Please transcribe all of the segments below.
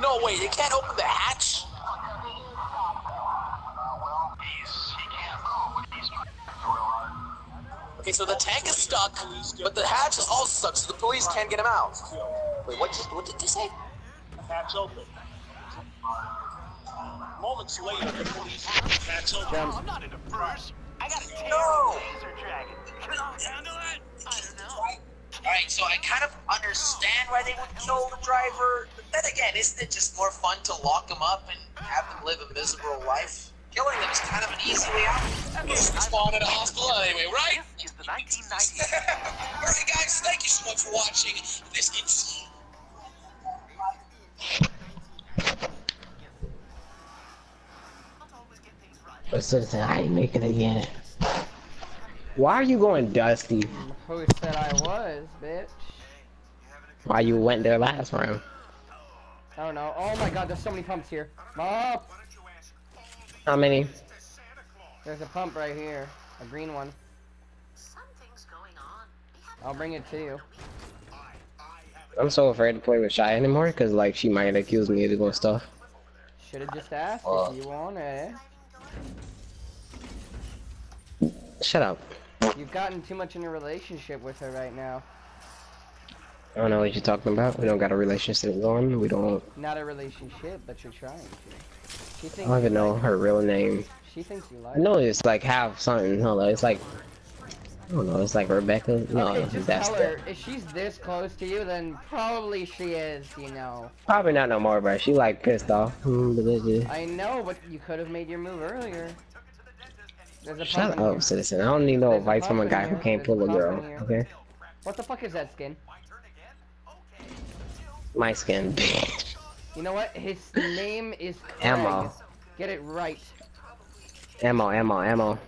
No way, they can't open the hatch? Okay, so the tank is stuck, but the hatch is also stuck, so the police can't get him out. Wait, what, did- what did you say? The Hatch open. Moments later, the police have the hatch open. I'm not in a purse. I got a tail No. laser dragon. Can I handle it? I don't know. Alright, so I kind of understand why they would kill the driver, but then again, isn't it just more fun to lock them up and have them live a miserable life? Killing them is kind of an easy way out. Just spawn in a hospital anyway, right? This is the 1990s. Alright guys, thank you so much for watching this insane But since I ain't make it again. Why are you going dusty? Who said I was, bitch? Why you went there last round? I don't know. Oh my god, there's so many pumps here. How many? There's a pump right here. A green one. Something's going on. I'll bring it to you. I'm so afraid to play with Shy anymore because like she might accuse me of doing stuff. Should've just asked Uh. if you want it. Shut up. You've gotten too much in a relationship with her right now. I don't know what you're talking about. We don't got a relationship going. We don't. Not a relationship, but you're trying to. She I don't even know like her real name. She thinks you like I know it's like half something. Hold on, it's like I don't know. It's like Rebecca. No, okay, just that's tell her, if she's this close to you, then probably she is, you know. probably not no more, bro. She like pissed off. Mm, but it is- I know, but you could have made your move earlier. Shut up, citizen. I don't need no There's advice from a guy who can't There's pull a girl. Okay, What the fuck is that skin? my skin, bitch. You know what? His name is Craig. Ammo. Get it right. Ammo, ammo, ammo.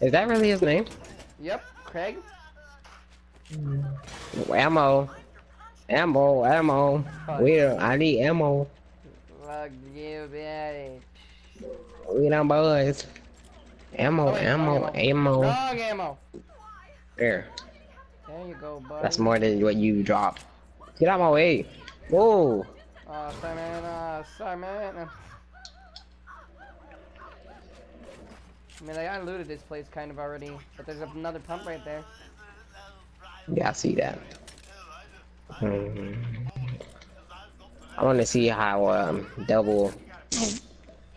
Is that really his name? Yep, Craig. Mm. Ammo. Ammo, ammo. We I need ammo. Fuck you, bitch. We them boys. Ammo, ammo, ammo. Wrong ammo. There. There you go, buddy. That's more than what you drop. Get out of my way. Whoa. Oh, sorry, man. Sorry, man. I mean, I looted this place kind of already, but there's another pump right there. Yeah, I see that. Mhm. I want to see how um double.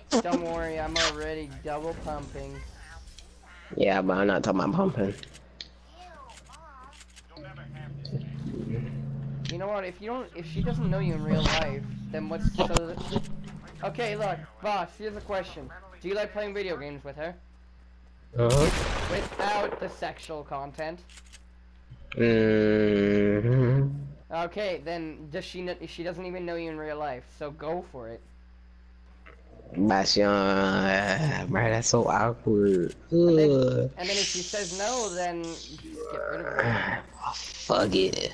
Don't worry, I'm already double pumping. Yeah, but I'm not talking about pumping. You know what? If you don't, if she doesn't know you in real life, then what's so? Okay, look, boss. Here's a question: Do you like playing video games with her Uh-huh. without the sexual content? hmm Okay, then does she? She doesn't even know you in real life, so go for it. Bastion, bro, that's so awkward. And then, and then if she says no, then just get rid of her. Oh, Fuck it.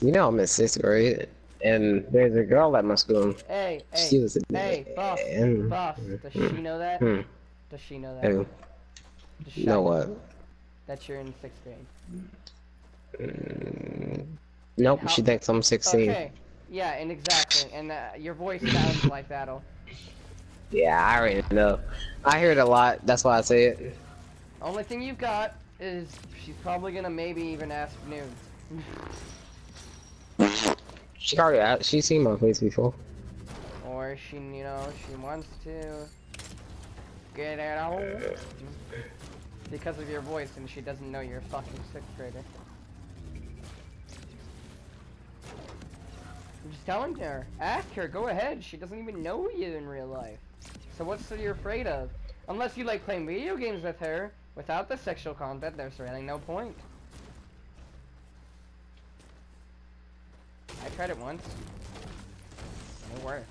You know I'm in sixth grade, and there's a girl at my school. Hey, She hey, was a hey, boss, and- boss. Does she know that? Hmm. Does she know that? Hey, Does you know what? That you're in sixth grade. Mm, Nope, How- she thinks I'm 16. Okay. Yeah, and exactly, and uh, your voice sounds like that'll. Yeah, I already know. I hear it a lot. That's why I say it. Only thing you've got is she's probably gonna maybe even ask nudes. She already out. She's seen my face before. Or she, you know, she wants to get it out because of your voice, and she doesn't know you're a fucking sixth grader. Telling her. Ask her. Go ahead. She doesn't even know you in real life. So what's that you're afraid of? Unless you like playing video games with her without the sexual content, there's really no point. I tried it once. It worked.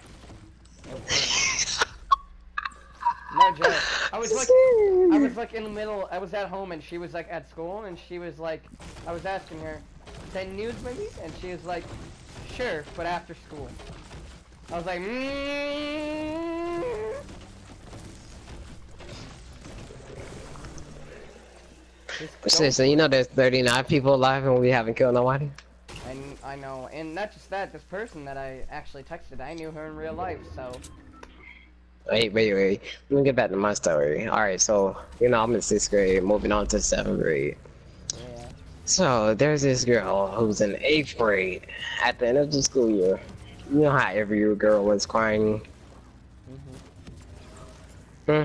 It worked. no joke. I was like, I was like in the middle. I was at home and she was like at school and she was like, I was asking her, send nudes maybe, and she was like, sure, but after school. I was like, mm So, so you know there's 39 people alive and we haven't killed nobody? And I know, and not just that. This person that I actually texted, I knew her in real life. So Wait, wait, wait. Let me get back to my story. Alright, so, you know, I'm in sixth grade, moving on to seventh grade. yeah. So, there's this girl who's in eighth grade. At the end of the school year, you know how every girl was crying? Mm hmm.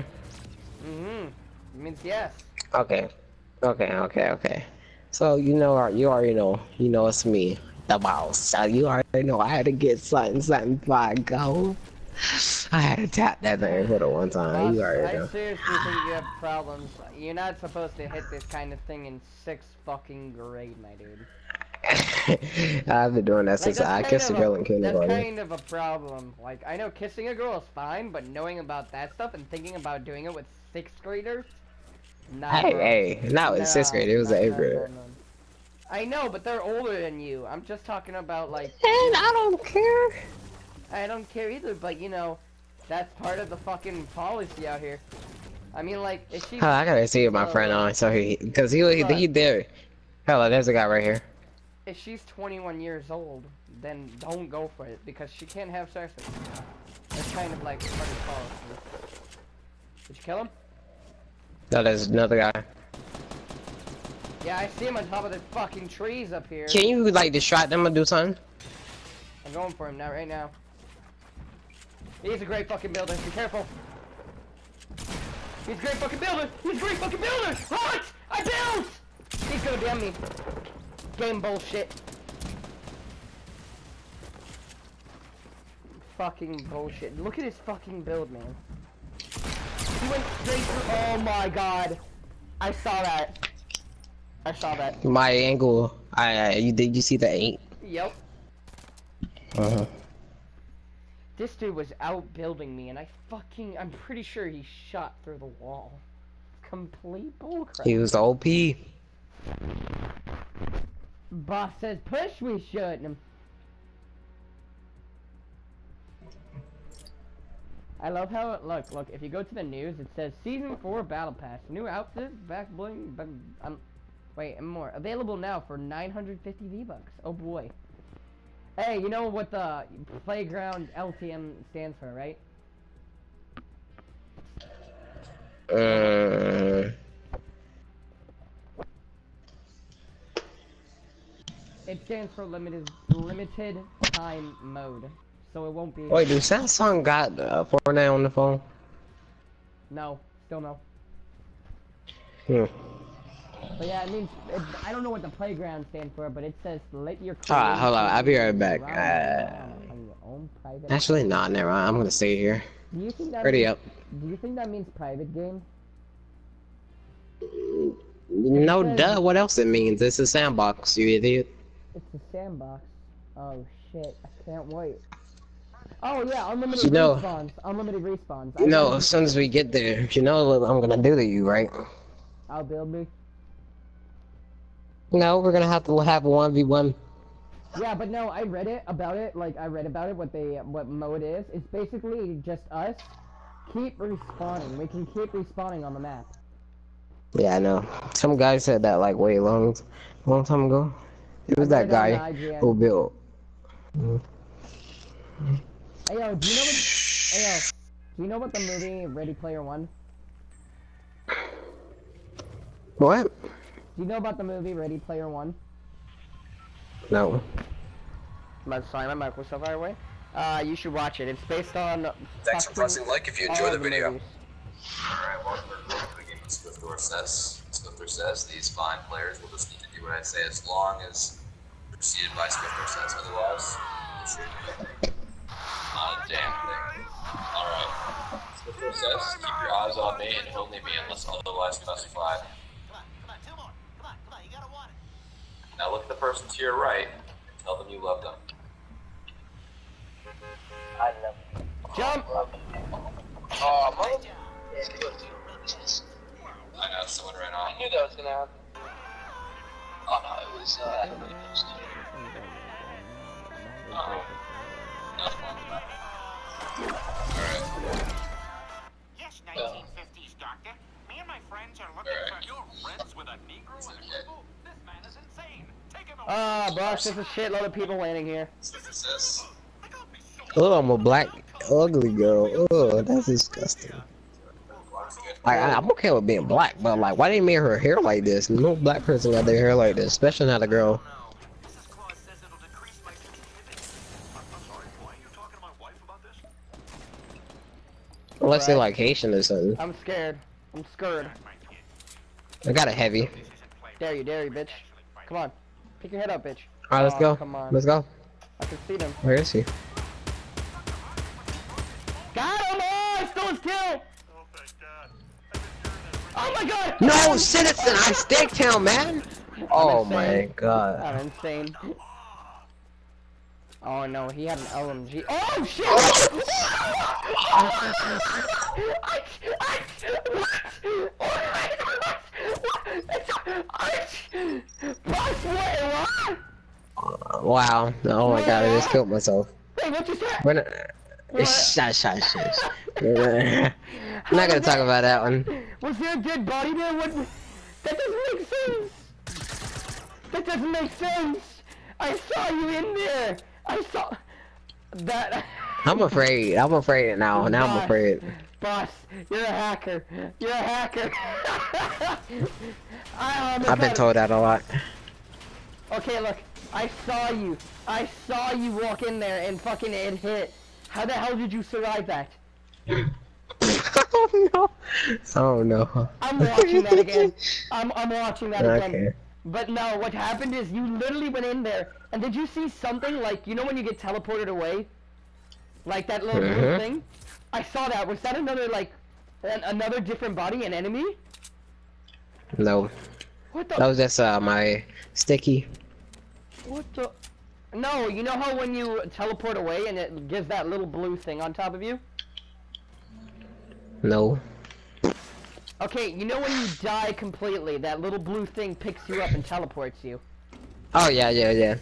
Mhm. Means yes. Okay. Okay, okay, okay. So, you know, you already know, you know it's me, the boss. So, you already know I had to get something, something before I go. I had to tap that thing for the one time. Boss, You already I know. seriously think you have problems. You're not supposed to hit this kind of thing in sixth fucking grade, my dude. I've been doing that Like, since that's I kissed a of girl in kindergarten. That's kindergarten. kind of a problem. Like, I know kissing a girl is fine, but knowing about that stuff and thinking about doing it with sixth graders, nah, Hey, bro. hey, no, it's sixth grade. It was nah, the eighth nah, grade. nah, nah. I know, but they're older than you. I'm just talking about like And I don't care. I don't care either, but you know, that's part of the fucking policy out here. I mean, like, if she Oh, I gotta see my friend on, so he, cause he, he, he there. Hello, there's a guy right here. if she's 21 years old, then don't go for it because she can't have sex with you. That's kind of like part of policy. Did you kill him? No, there's another guy. Yeah, I see him on top of the fucking trees up here. Can you like distract them or do something? I'm going for him now, right now. He's a great fucking builder. Be careful. He's a great fucking builder. He's a great fucking builder. What? I built. He's gonna damn me. Game bullshit. Fucking bullshit. Look at his fucking build, man. He went straight through. Oh my god. I saw that. I saw that. My angle. I, I you did you see the eight? Yep. Uh huh. This dude was outbuilding me, and I fucking, I'm pretty sure he shot through the wall. Complete bullcrap. He was OP. Boss says push, we shouldn't. I love how it look. Look, if you go to the news, it says season four battle pass, new outfit, back bling, but um, wait, and more available now for 950 V bucks. Oh boy. Hey, you know what the playground LTM stands for, right? Uh, It stands for limited limited time mode, so it won't be. wait, does Samsung got uh, Fortnite on the phone? No, still no. Hmm. But yeah, it means it, I don't know what the playground stands for, but it says let your. Alright, hold on, I'll be right back. Uh, around on your own private. Actually, nah, never mind. I'm gonna stay here. do you think that? Ready up. Do you think that means private game? No, says- duh. What else it means? It's a sandbox, you idiot. It's a sandbox. Oh shit! I can't wait. Oh yeah, unlimited know- respawns. Unlimited respawns. I know- as soon as we get there, you know what I'm gonna do to you, right? I'll build me. No, we're gonna have to have a one v one. Yeah, but no, I read it about it. Like I read about it. What they what mode is? It's basically just us keep respawning. We can keep respawning on the map. Yeah, I know. Some guy said that like way long, long time ago. It was that read it on guy who built. Hey yo, do you know what? Hey yo, do you know what the movie Ready Player One? What? Do you know about the movie Ready Player One? No. My sorry, my mic was so far away. Uh, you should watch it. It's based on. Thanks for pressing like if you all enjoy the video. Alright, welcome to the game of Swiftor says. Swiftor says these fine players will just need to do what I say as long as preceded by Swiftor says. Otherwise, they should not a damn thing. Alright. Swiftor says, keep your eyes on me and only me unless otherwise specified. Now look at the person to your right and tell them you love them. I love you. Jump! Oh, mother. I know someone ran off. I knew that was gonna happen. Oh no, it was uh, Alright. Yes, 1950s, Doctor. Me and my friends are looking Alright. for. You're friends with a Negro and a cripple? This man is insane. Take him away. Uh, Nah, boss, there's a shitload of people landing here. Oh, I'm a black ugly girl. Oh, that's disgusting. Like, I, I'm okay with being black, but like, why didn't make her hair like this? No black person got their hair like this, especially not a girl. Mrs. Claus says it'll decrease my sensitivity. I'm, I'm sorry, boy. You talking to my wife about this? Unless they like Haitian or something. I'm scared. I'm scared. I got a heavy. Dare you, dare you, bitch. Come on. Pick your head up, bitch. Alright, let's Oh, go. Come on. Let's go. I can see them. Where is he? Got him! Oh, I stole his kill! Oh. Oh my god! No, citizen, I sticked him, man. Oh my god. I'm insane. Oh no, he had an LMG. Oh shit! What? Wow. Oh my god, I just killed myself. Wait, what you said? We're not. Shut, shut, shut. I'm not gonna talk about that one. Was there a dead body there? What? That doesn't make sense. That doesn't make sense. I saw you in there. I saw that. I'm afraid. I'm afraid now. Now I'm afraid. Boss, you're a hacker. You're a hacker. I, I've been told that a lot. Okay, look. I saw you. I saw you walk in there and fucking it hit. How the hell did you survive that? oh no. Oh no. I'm watching that again. I'm, I'm watching that again. Okay. But no, what happened is you literally went in there, and did you see something like you know when you get teleported away, like that little blue Mhm. thing? I saw that. Was that another like, an, another different body, an enemy? No. What the? That was just uh my sticky. What the? No, you know how when you teleport away and it gives that little blue thing on top of you? No. Okay, you know when you die completely, that little blue thing picks you up and teleports you. Oh yeah, yeah, yeah.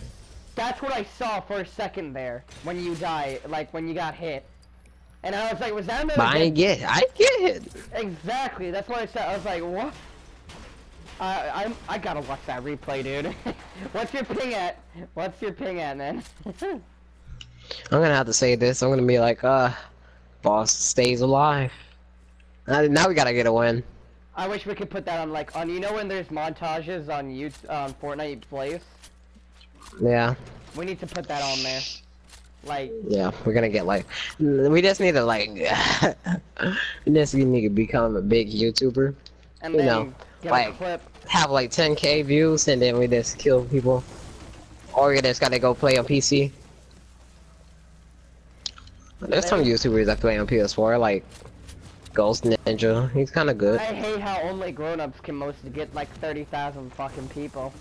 That's what I saw for a second there when you die, like when you got hit. And I was like, was that another? I ain't get. I ain't get hit. Exactly. That's what I said. I was like, what? I I'm I gotta watch that replay, dude. What's your ping at? What's your ping at, man? I'm gonna have to say this. I'm gonna be like, uh, boss stays alive. Uh, now we gotta get a win. I wish we could put that on like on. You know when there's montages on YouTube, on Fortnite plays. Yeah, We need to put that on there. Like, yeah. We're gonna get like, we just need to like, we just need to become a big YouTuber. and You then know, like-. Have like 10k views and then we just kill people. Or we just gotta go play on PC. There's some YouTubers that play on PS4, like Ghost Ninja. He's kind of good. I hate how only grown-ups can mostly get like 30,000 fucking people.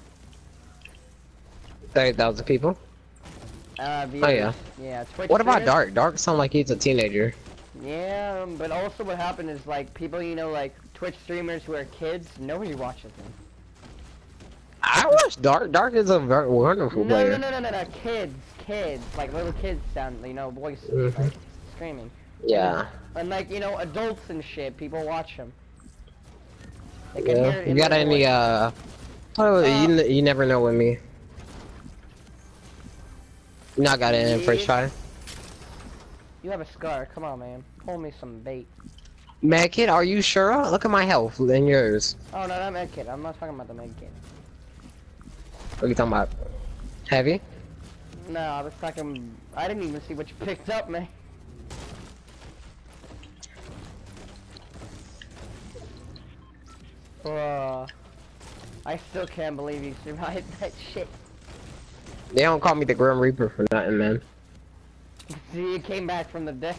30,000 people. Uh, Oh, yeah. Yeah. Twitch What about? Dark? Dark sound like he's a teenager. Yeah, um, but also what happened is like people you know like Twitch streamers who are kids, nobody watches them. I watch Dark. Dark is a very wonderful No, player. no, no, no, no, no, kids, kids, like little kids sound, you know, voices, Mhm. like screaming, Yeah. and like you know adults and shit, people watch them. They can Yeah. You got any voice. uh? Oh, you, n- you never know with me. Not got it in first try. You have a scar. Come on, man. Pull me some bait. Mad kid, are you sure? Look at my health and yours. Oh no, not med kit. I'm not talking about the med kit. What are you talking about? Heavy? No, I was talking. I didn't even see what you picked up, man. Uh, I still can't believe you survived that shit. They don't call me the Grim Reaper for nothing, man. See, you came back from the dead.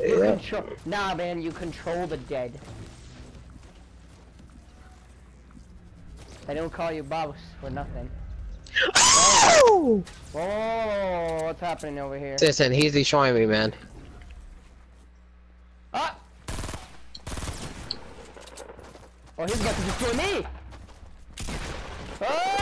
Yeah. Nah, man, you control the dead. They don't call you boss for nothing. Oh! Whoa, what's happening over here? Listen, he's destroying me, man. Ah! Oh, he's about to destroy me! Ah!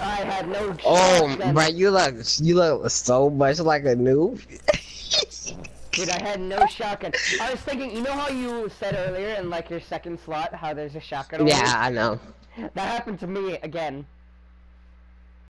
I had no Oh, shotgun. bro, you look, you look so much like a noob. Dude, I had no shotgun. I was thinking, you know how you said earlier in like your second slot how there's a shotgun? over yeah, I know. that happened to me again.